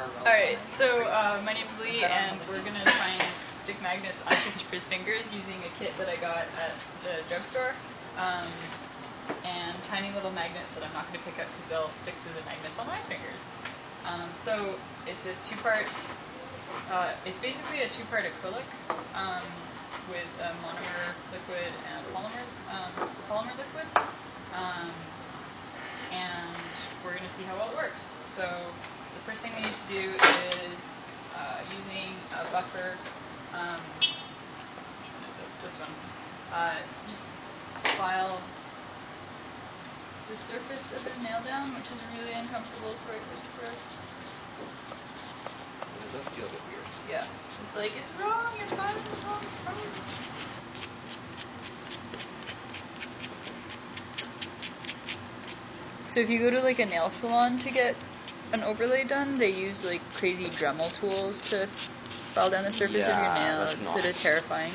Alright, so uh, my name's Leigh, and we're gonna try and stick magnets on Christopher's fingers using a kit that I got at the drugstore. Um, and tiny little magnets that I'm not gonna pick up because they'll stick to the magnets on my fingers. Um, so it's a two part, uh, it's basically a two part acrylic um, with a monomer liquid and a polymer, um, polymer liquid. Um, and we're going to see how well it works. So the first thing we need to do is uh, using a buffer. Um, which one is it? This one. Uh, just file the surface of his nail down, which is really uncomfortable. Sorry, Christopher. It does feel a bit weird. Yeah. It's like, it's wrong, you're filing it wrong, it's wrong. So if you go to like a nail salon to get an overlay done, they use like crazy Dremel tools to file down the surface Yeah, of your nail. It's sort of terrifying.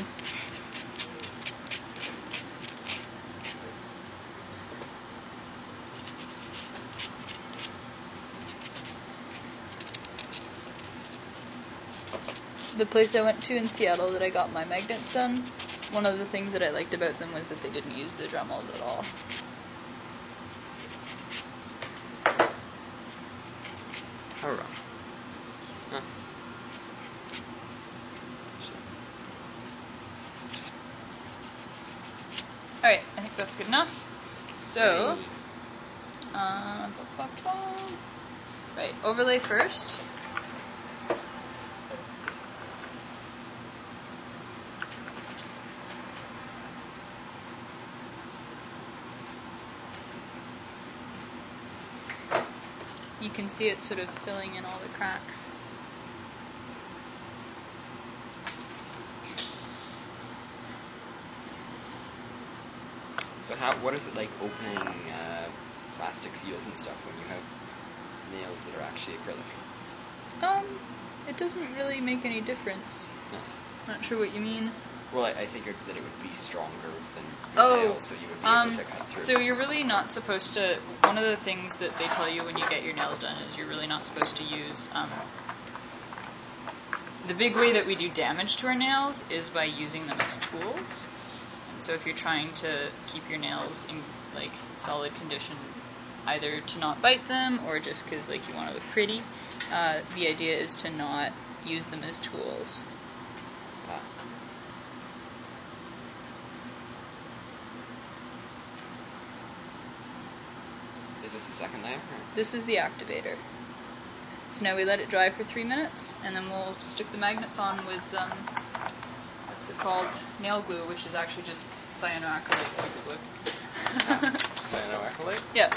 The place I went to in Seattle that I got my magnets done, one of the things that I liked about them was that they didn't use the Dremels at all. Rough. Huh. Alright, I think that's good enough. So, uh, ba, ba, ba. right, overlay first. Can see it sort of filling in all the cracks. So how? What is it like opening uh, plastic seals and stuff when you have nails that are actually acrylic? Um, it doesn't really make any difference. No. Not sure what you mean. Well, I, I figured that it would be stronger than Oh, nails, so you would be Um, able to cut through. so you're really not supposed to. One of the things that they tell you when you get your nails done is you're really not supposed to use. Um, the big way that we do damage to our nails is by using them as tools. And so if you're trying to keep your nails in like solid condition, either to not bite them or just because like you want to look pretty, uh, the idea is to not use them as tools. Ah. Is this the second layer? Or? This is the activator. So now we let it dry for three minutes, and then we'll stick the magnets on with um, what's it called? Nail glue, which is actually just cyanoacrylate super glue. Cyanoacrylate? yeah.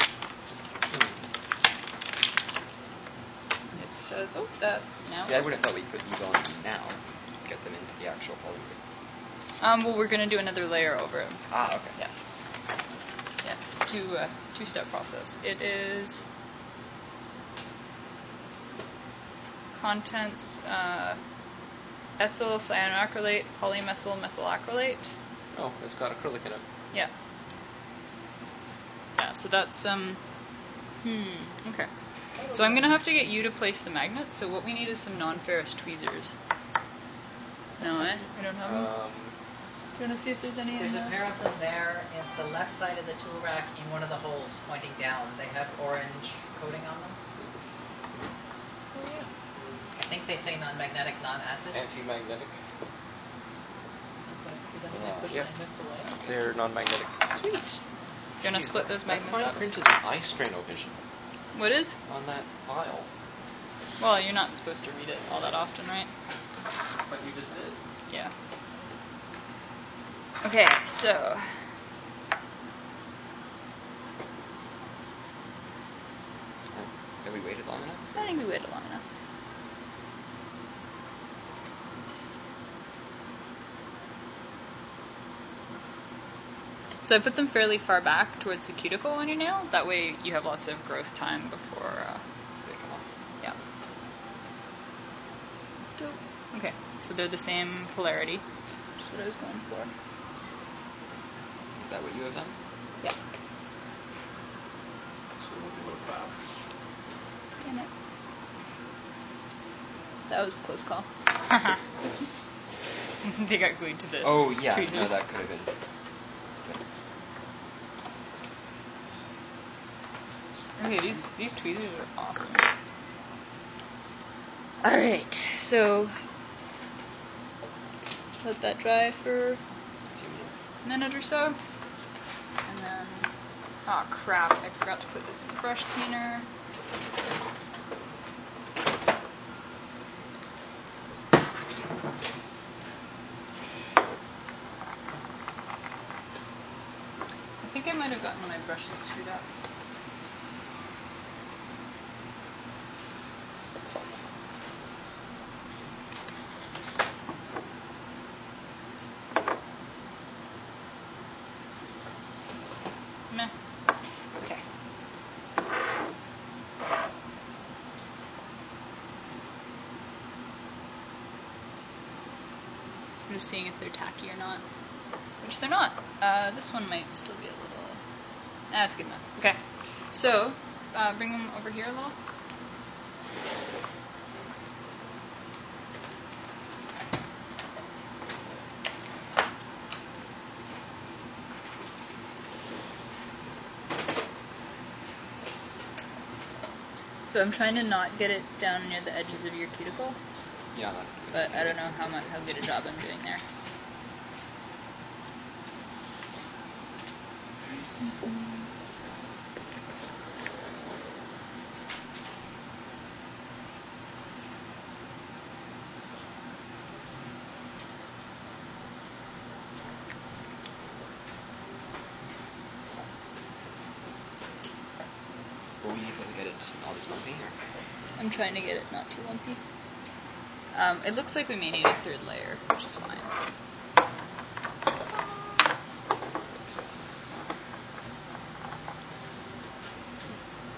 It's uh, oh, that's now. See, I would have thought we put these on now, get them into the actual polymer. Um, well, we're gonna do another layer over it. Ah, okay. Yes. Yeah, it's a two uh, two step process. It is contents uh, ethyl cyanoacrylate, polymethyl methylacrylate. Oh, it's got acrylic in it. Yeah. Yeah, so that's um hmm, okay. So I'm gonna have to get you to place the magnets, so what we need is some non ferrous tweezers. No, eh? We don't have them? Um, Do you wanna see if there's any in There's a the- pair of them there at the left side of the tool rack in one of the holes pointing down. They have orange coating on them. Oh, yeah. I think they say non-magnetic, non-acid. anti-magnetic. Push Yeah. They're non-magnetic. Sweet. So you wanna Jeez, split those magnets fine up? print is an eye strain vision What is? on that file. Well, you're not supposed to read it all that often, right? But you just did. Yeah. Okay, so Have we waited long enough? I think we waited long enough. So I put them fairly far back towards the cuticle on your nail. That way you have lots of growth time before. Uh, They come off. yeah. Okay, so they're the same polarity. Just what I was going for. Is that what you have done? Yeah. Damn it. That was a close call. Uh-huh. they got glued to the Oh yeah, no, tweezers. that could have been. Okay, these these tweezers are awesome. All right, so let that dry for A few minutes. minute or so, and then oh crap, I forgot to put this in the brush cleaner. I think I might have gotten my brushes screwed up. Just seeing if they're tacky or not. Which they're not. Uh, this one might still be a little. That's good enough. Okay. So, uh, bring them over here a little. So I'm trying to not get it down near the edges of your cuticle, Yeah, but I don't know how much how good a job I'm doing there. Were we able to get it all this lumpy or? I'm trying to get it not too lumpy. Um, it looks like we may need a third layer, which is fine.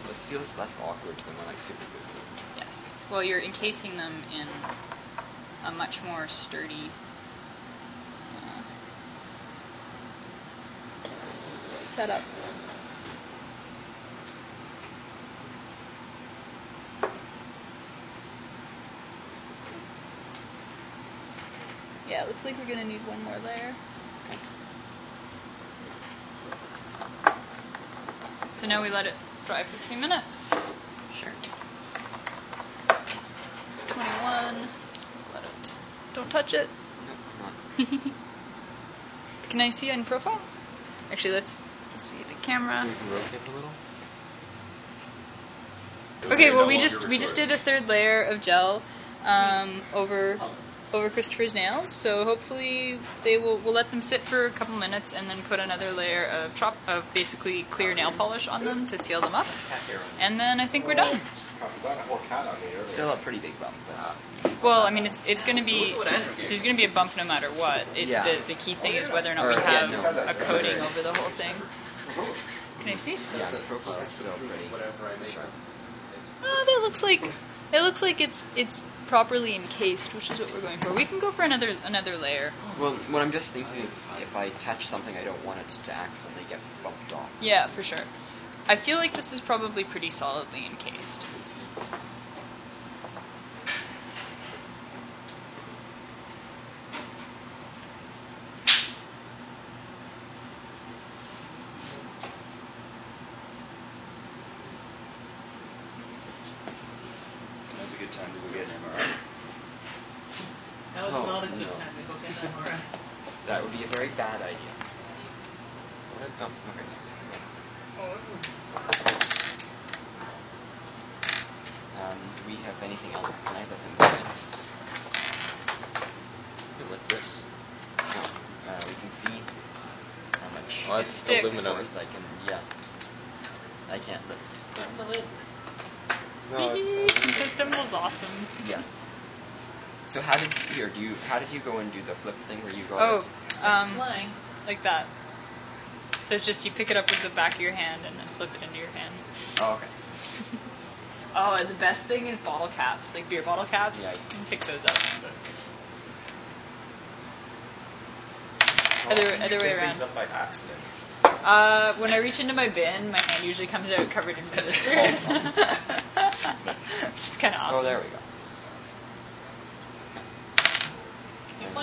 This feels less awkward than when I super glue them. Yes. Well, you're encasing them in a much more sturdy uh, setup. Yeah, it looks like we're gonna need one more layer. Okay. So now we let it dry for three minutes. Sure. It's 21. So let it. Don't touch it. No, not. Can I see in profile? Actually, let's see the camera. Rotate a little. Okay, well we just we just did a third layer of gel um, over over Christopher's nails. So hopefully they will we'll let them sit for a couple minutes and then put another layer of chop of basically clear nail polish on them to seal them up. And then I think we're done. Is that a whole cat on me? Still a pretty big bump, but Well, I mean it's it's going to be there's going to be a bump no matter what. It, Yeah. the, the key thing is whether or not Or, we yeah, have no. a coating over the whole thing. Can I see? yeah, the profile is still pretty Whatever I make. sharp. Oh, that looks like it looks like it's it's properly encased, which is what we're going for. We can go for another another layer. Well, what I'm just thinking is if I touch something I don't want it to accidentally get bumped off. Yeah, for sure. I feel like this is probably pretty solidly encased. So now's a good time to go get an MRI. That was Oh, not a good no. time to go get that MRI. That would be a very bad idea. What? Oh, okay. let's. Um, do we have anything else? Can I have the thing going? This. No. Uh, we can see how much Oh, that's sticks. aluminum. force I can. Yeah. I can't lift. Turn the lid. No, it's, that thimble awesome. yeah. So how did here do you how did you go and do the flip thing where you go? Oh, um, Flying. like that. So it's just you pick it up with the back of your hand and then flip it into your hand. Oh, okay. Oh, and the best thing is bottle caps, like beer bottle caps. Yeah. You can pick those up. Other other way Pick around. things up by accident. Uh, when I reach into my bin, my hand usually comes out covered in blisters. Which is kind of awesome. Oh, there we go.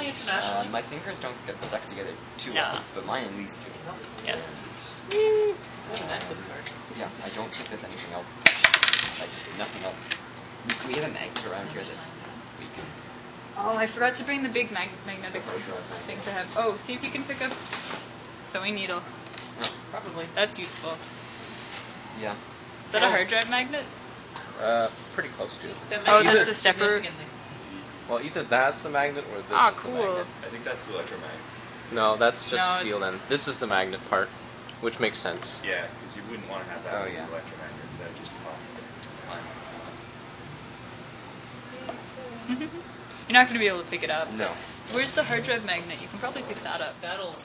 Internationally? Uh, my fingers don't get stuck together too No. well, but mine at least do. Yes. I have an access card. Yeah, I don't think there's anything else. Like nothing else. We, we have a magnet around here that we can. Oh, I forgot to bring the big mag- magnetic things I have. Oh, see if you can pick up sewing needle. Oh, probably. That's useful. Yeah. Is that a hard drive magnet? Uh, pretty close to. That Oh, that's the stepper. Significantly- Well, either that's the magnet or this Ah, is the cool. magnet. I think that's the electromagnet. No, that's just No, sealed it's- in. This is the magnet part, which makes sense. Yeah, because you wouldn't want to have that Oh, with yeah. electromagnets. That just cause You're not going to be able to pick it up. No. Where's the hard drive magnet? You can probably pick that up. That'll